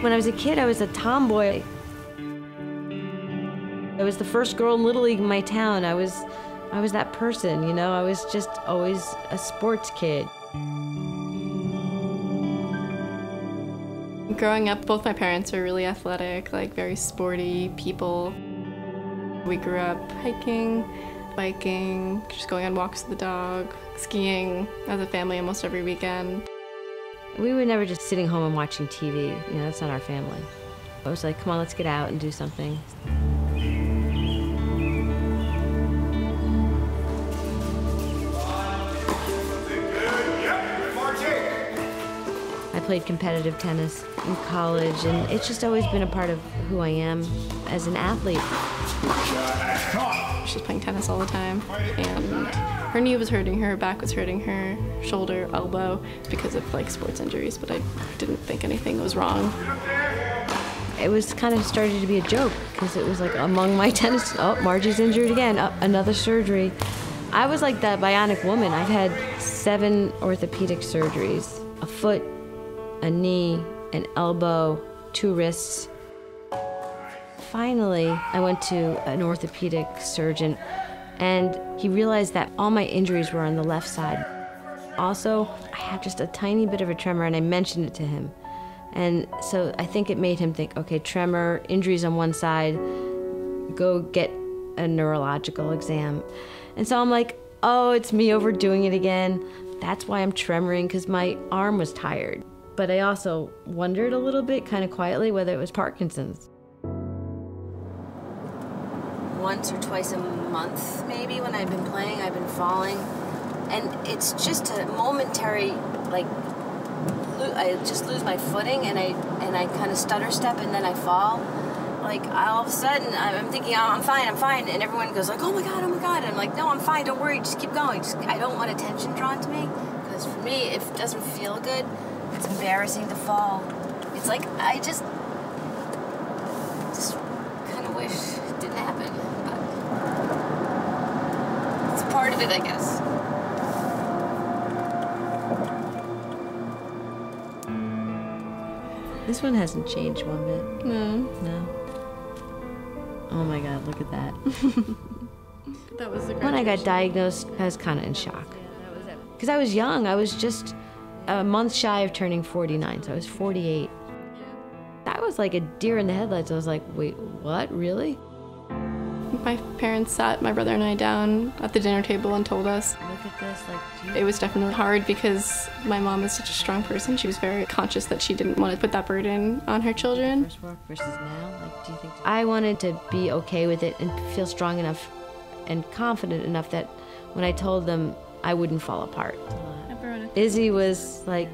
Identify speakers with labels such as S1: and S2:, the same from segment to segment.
S1: When I was a kid, I was a tomboy. I was the first girl in Little League in my town. I was, I was that person, you know? I was just always a sports kid.
S2: Growing up, both my parents were really athletic, like very sporty people. We grew up hiking, biking, just going on walks with the dog, skiing as a family almost every weekend.
S1: We were never just sitting home and watching TV. You know, that's not our family. I was like, come on, let's get out and do something. I played competitive tennis in college, and it's just always been a part of who I am as an athlete.
S2: She's playing tennis all the time, and her knee was hurting her, back was hurting her, shoulder, elbow, because of like sports injuries, but I didn't think anything was wrong.
S1: It was kind of started to be a joke because it was like among my tennis. Oh, Margie's injured again. Oh, another surgery. I was like that bionic woman. I've had seven orthopedic surgeries a foot, a knee, an elbow, two wrists. Finally, I went to an orthopedic surgeon and he realized that all my injuries were on the left side. Also, I had just a tiny bit of a tremor and I mentioned it to him. And so I think it made him think, okay, tremor, injuries on one side, go get a neurological exam. And so I'm like, oh, it's me overdoing it again. That's why I'm tremoring, because my arm was tired. But I also wondered a little bit, kind of quietly, whether it was Parkinson's. Once or twice a month, maybe, when I've been playing, I've been falling. And it's just a momentary, like, I just lose my footing and I and I kind of stutter step and then I fall. Like all of a sudden, I'm thinking, oh, I'm fine, I'm fine, and everyone goes like, oh my god, oh my god. And I'm like, no, I'm fine, don't worry, just keep going. Just, I don't want attention drawn to me because for me, if it doesn't feel good, it's embarrassing to fall. It's like I just kind of wish it didn't happen, but of it, I guess. This one hasn't changed one bit.
S2: No.
S1: No. Oh my god, look at that.
S2: That was the
S1: when I got diagnosed, I was kind of in shock. Because I was young. I was just a month shy of turning 49, so I was 48. That was like a deer in the headlights. I was like, wait, what? Really?
S2: My parents sat my brother and I down at the dinner table and told us
S1: Look at this. Like, you
S2: it was definitely hard because my mom is such a strong person. She was very conscious that she didn't want to put that burden on her children.
S1: first work versus now? Like, do you think? I wanted to be okay with it and feel strong enough and confident enough that when I told them, I wouldn't fall apart.
S2: Everyone,
S1: Izzy was like,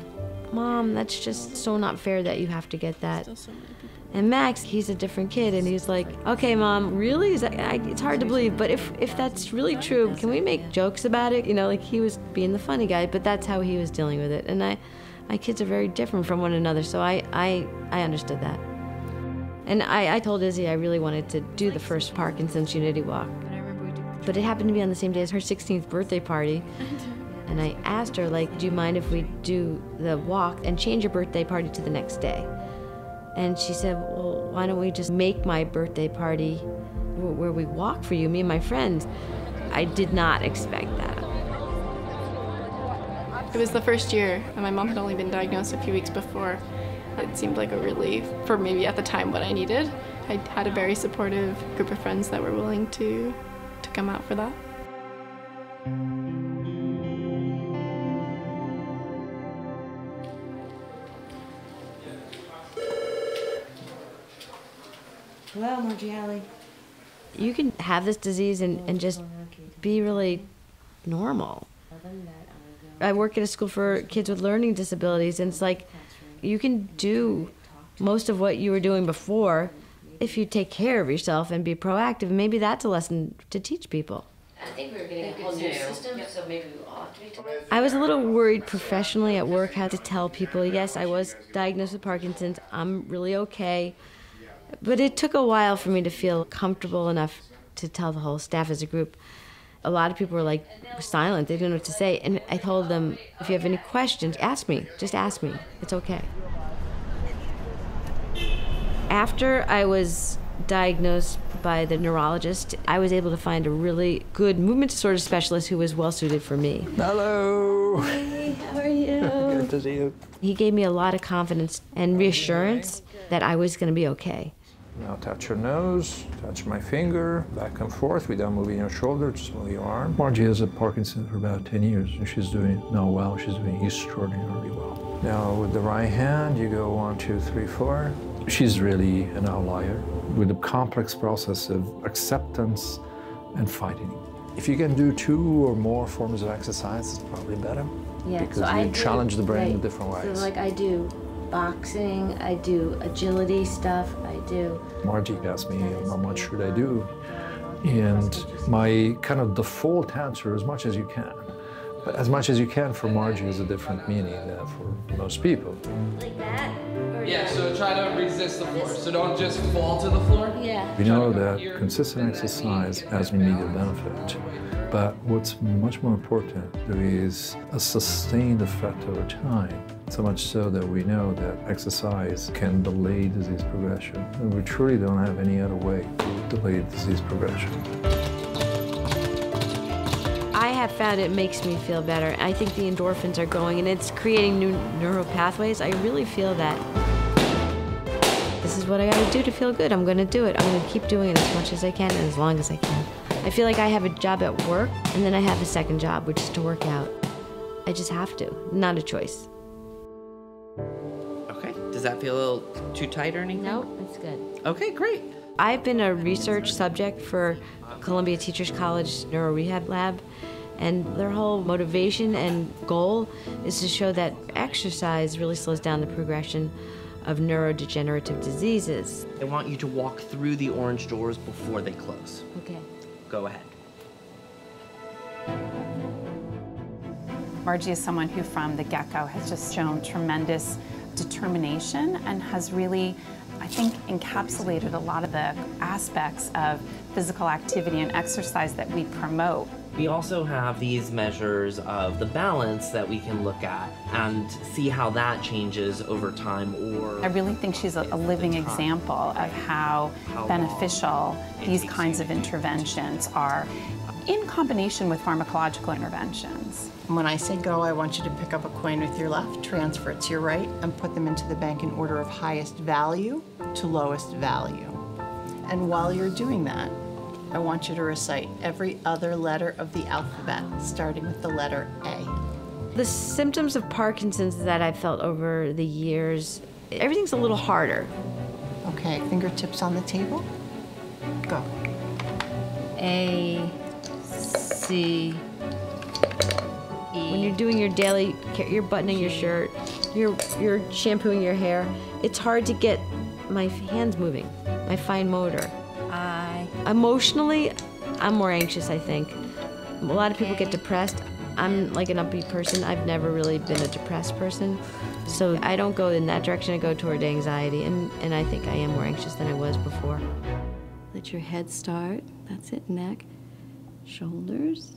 S1: Mom, that's just so not fair that you have to get that. And Max, he's a different kid, and he's like, "Okay, mom, really? Is that, I, it's hard to believe, but if if that's really true, can we make jokes about it? You know, like he was being the funny guy, but that's how he was dealing with it. And I, my kids are very different from one another, so I I I understood that. And I, I told Izzy I really wanted to do the first Parkinson's Unity Walk, but it happened to be on the same day as her 16th birthday party. And I asked her, like, do you mind if we do the walk and change your birthday party to the next day? And she said, Well, why don't we just make my birthday party where we walk for you, me and my friends? I did not expect that.
S2: It was the first year, and my mom had only been diagnosed a few weeks before. It seemed like a relief for maybe at the time what I needed. I had a very supportive group of friends that were willing to to come out for that.
S1: Hello, Margie Alley. You can have this disease and, and just be really normal. I work at a school for kids with learning disabilities, and it's like you can do most of what you were doing before if you take care of yourself and be proactive. Maybe that's a lesson to teach people. I think we were getting a whole new system, so maybe we all have to be. I was a little worried professionally at work how to tell people, yes, I was diagnosed with Parkinson's. I'm really okay. But it took a while for me to feel comfortable enough to tell the whole staff as a group a lot of people were like silent. They didn't know what to say. And I told them, if you have any questions, ask me. Just ask me. It's okay. After I was diagnosed by the neurologist, I was able to find a really good movement disorder specialist who was well suited for me.
S3: Hello.
S1: Hey, how are you?
S3: Good to see you.
S1: He gave me a lot of confidence and reassurance that I was going to be okay.
S3: Now touch your nose, touch my finger, back and forth without moving your shoulder, just move your arm. Margie has a Parkinson for about 10 years, and she's doing now well. She's doing extraordinarily well. Now with the right hand, you go one, two, three, four. She's really an outlier with a complex process of acceptance and fighting. If you can do two or more forms of exercise, it's probably better. because you challenge the brain in different ways.
S1: So like I do boxing, I do agility stuff, I do.
S3: Margie asked me, how much should I do? And my kind of default answer, as much as you can. But as much as you can for Margie is a different meaning than for most people.
S1: Like that?
S4: Yeah, so try to resist the floor. So don't just fall to the floor.
S1: Yeah.
S3: We know that consistent exercise has immediate benefit. But what's much more important is a sustained effect over time. So much so that we know that exercise can delay disease progression. And we truly don't have any other way to delay disease progression.
S1: I have found it makes me feel better. I think the endorphins are going and it's creating new neural pathways. I really feel that this is what I gotta do to feel good. I'm gonna do it. I'm gonna keep doing it as much as I can and as long as I can. I feel like I have a job at work and then I have a second job, which is to work out. I just have to, not a choice.
S5: Okay. Does that feel a little too tight or anything?
S1: No, it's good.
S5: Okay, great.
S1: I've been a research subject for Columbia Teachers College Neuro Rehab Lab, and their whole motivation and goal is to show that exercise really slows down the progression of neurodegenerative diseases.
S5: I want you to walk through the orange doors before they close.
S1: Okay.
S5: Go ahead.
S6: Margie is someone who, from the get go, has just shown tremendous determination and has really, I think, encapsulated a lot of the aspects of physical activity and exercise that we promote.
S5: We also have these measures of the balance that we can look at and see how that changes over time or
S6: I really think she's a, a living example of how
S5: How
S6: beneficial these kinds of interventions are in combination with pharmacological interventions.
S7: When I say go, I want you to pick up a coin with your left, transfer it to your right, and put them into the bank in order of highest value to lowest value. And while you're doing that, I want you to recite every other letter of the alphabet, starting with the letter A.
S1: The symptoms of Parkinson's that I've felt over the years, everything's a little harder.
S7: Okay, fingertips on the table. Go.
S1: A, C, E. When you're doing your daily, ca- you're buttoning your shirt, you're you're shampooing your hair. It's hard to get my hands moving, my fine motor. I. Emotionally, I'm more anxious. I think. A lot of people get depressed. I'm like an upbeat person. I've never really been a depressed person, so I don't go in that direction. I go toward anxiety, and and I think I am more anxious than I was before.
S8: Let your head start. That's it, neck, shoulders.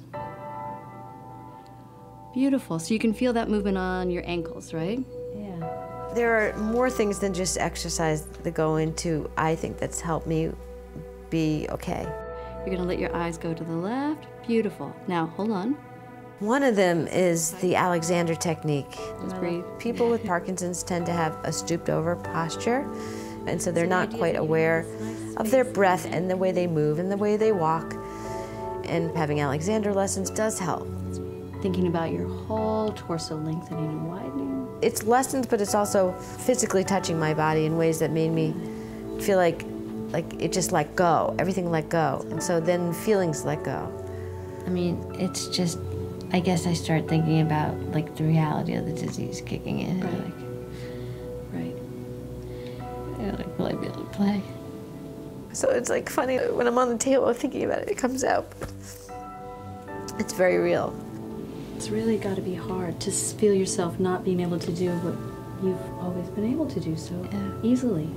S8: Beautiful. So you can feel that movement on your ankles, right?
S1: Yeah. There are more things than just exercise that go into, I think, that's helped me be okay.
S8: You're going to let your eyes go to the left. Beautiful. Now, hold on.
S1: One of them is the Alexander technique. People with Parkinson's tend to have a stooped over posture, and so they're not quite aware of their breath and the way they move and the way they walk. And having Alexander lessons does help.
S8: Thinking about your whole torso lengthening and widening.
S1: It's lessons, but it's also physically touching my body in ways that made me feel like like it just let go. Everything let go. And so then feelings let go. I mean, it's just I guess I start thinking about like the reality of the disease kicking in.
S8: Right.
S1: Like,
S8: Right.
S1: yeah, like, will I be able to play? So it's like funny when I'm on the table thinking about it, it comes out. It's very real.
S8: It's really got to be hard to feel yourself not being able to do what you've always been able to do so
S1: Yeah.
S8: easily.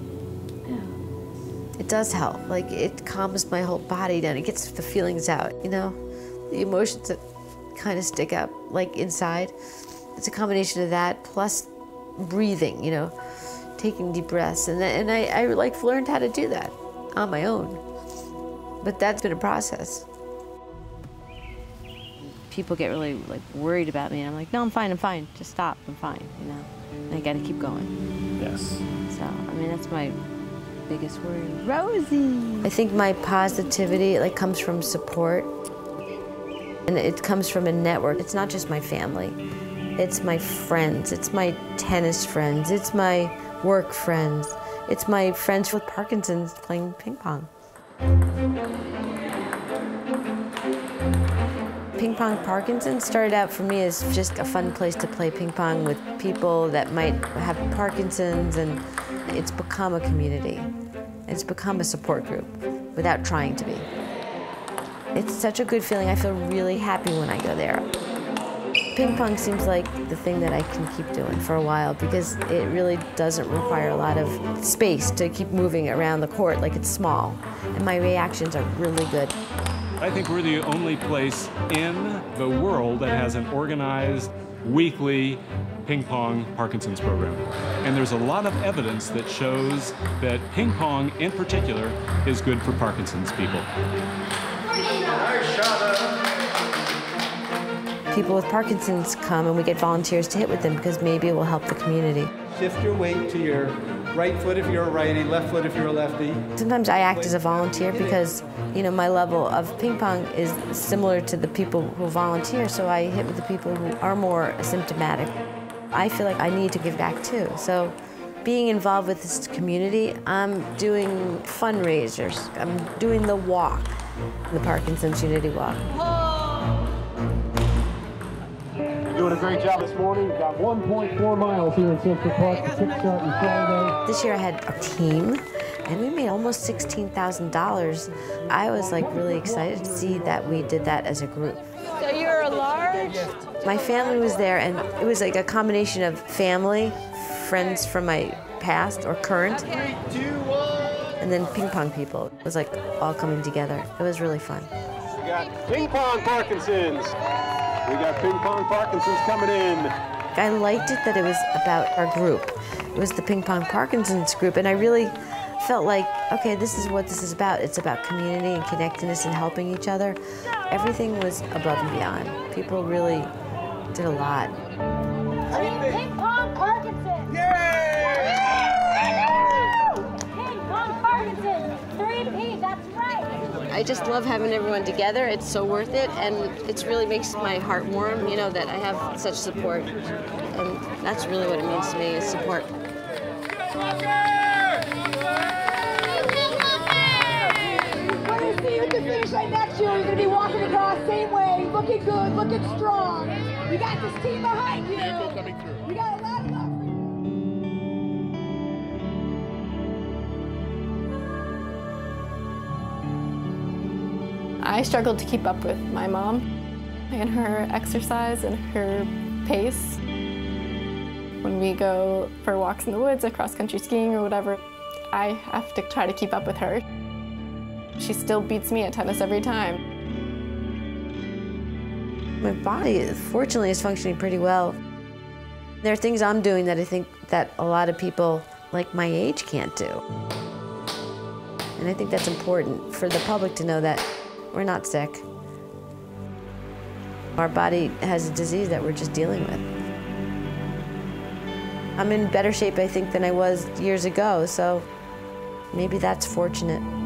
S8: Yeah.
S1: It does help. Like it calms my whole body down. It gets the feelings out, you know? the emotions that kind of stick up, like inside. It's a combination of that plus breathing, you know, taking deep breaths. And, and I, I like learned how to do that on my own. But that's been a process. People get really like worried about me and I'm like, no, I'm fine, I'm fine. Just stop, I'm fine, you know. And I gotta keep going.
S9: Yes.
S1: So, I mean, that's my biggest worry. Rosie! I think my positivity like comes from support. And it comes from a network. It's not just my family. It's my friends. It's my tennis friends. It's my work friends. It's my friends with Parkinson's playing ping pong. Ping Pong Parkinson's started out for me as just a fun place to play ping pong with people that might have Parkinson's, and it's become a community. It's become a support group without trying to be. It's such a good feeling. I feel really happy when I go there. Ping pong seems like the thing that I can keep doing for a while because it really doesn't require a lot of space to keep moving around the court like it's small. And my reactions are really good.
S9: I think we're the only place in the world that has an organized weekly ping pong Parkinson's program. And there's a lot of evidence that shows that ping pong in particular is good for Parkinson's people.
S1: People with Parkinson's come and we get volunteers to hit with them because maybe it will help the community.
S10: Shift your weight to your right foot if you're a righty, left foot if you're a lefty.
S1: Sometimes I act as a volunteer because, you know, my level of ping pong is similar to the people who volunteer, so I hit with the people who are more symptomatic. I feel like I need to give back too. So being involved with this community, I'm doing fundraisers. I'm doing the walk, the Parkinson's Unity Walk.
S11: Doing a great job this morning. We've got 1.4 miles here in Central Park to kickstart your Friday.
S1: This year I had a team and we made almost $16,000. I was like really excited to see that we did that as a group.
S12: So you're a large?
S1: My family was there and it was like a combination of family, friends from my past or current, and then ping pong people. It was like all coming together. It was really fun.
S11: We got ping pong Parkinson's. We got ping pong Parkinson's coming in.
S1: I liked it that it was about our group. It was the Ping Pong Parkinson's group, and I really felt like, okay, this is what this is about. It's about community and connectedness and helping each other. Everything was above and beyond. People really did a lot. I just love having everyone together. It's so worth it, and it really makes my heart warm, you know, that I have such support. And that's really what it means to me, is support.
S12: When you see you at the finish line next year, you're going to be walking across same way, looking good, looking strong. You got this team behind you. You got
S2: I struggled to keep up with my mom and her exercise and her pace. When we go for walks in the woods or cross country skiing or whatever, I have to try to keep up with her. She still beats me at tennis every time.
S1: My body, fortunately, is functioning pretty well. There are things I'm doing that I think that a lot of people like my age can't do. And I think that's important for the public to know that we're not sick. Our body has a disease that we're just dealing with. I'm in better shape, I think, than I was years ago, so maybe that's fortunate.